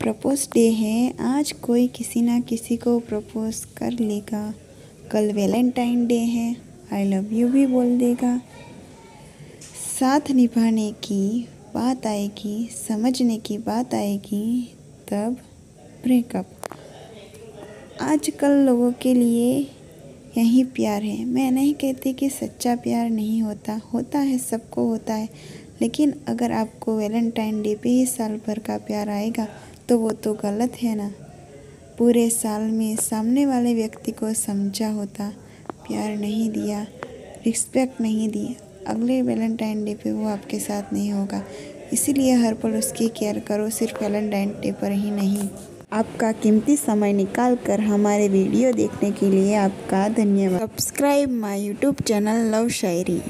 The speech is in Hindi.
प्रपोज डे है। आज कोई किसी ना किसी को प्रपोज कर लेगा। कल वैलेंटाइन डे है। आई लव यू भी बोल देगा। साथ निभाने की बात आएगी, समझने की बात आएगी, तब ब्रेकअप आजकल लोगों के लिए यही प्यार है। मैं नहीं कहती कि सच्चा प्यार नहीं होता। होता है, सबको होता है। लेकिन अगर आपको वैलेंटाइन डे पे ही साल भर का प्यार आएगा तो वो तो गलत है ना। पूरे साल में सामने वाले व्यक्ति को समझा होता, प्यार नहीं दिया, रिस्पेक्ट नहीं दी, अगले वैलेंटाइन डे पे वो आपके साथ नहीं होगा। इसीलिए हर पल उसकी केयर करो, सिर्फ़ वैलेंटाइन डे पर ही नहीं। आपका कीमती समय निकाल कर हमारे वीडियो देखने के लिए आपका धन्यवाद। Subscribe my YouTube channel love shayari.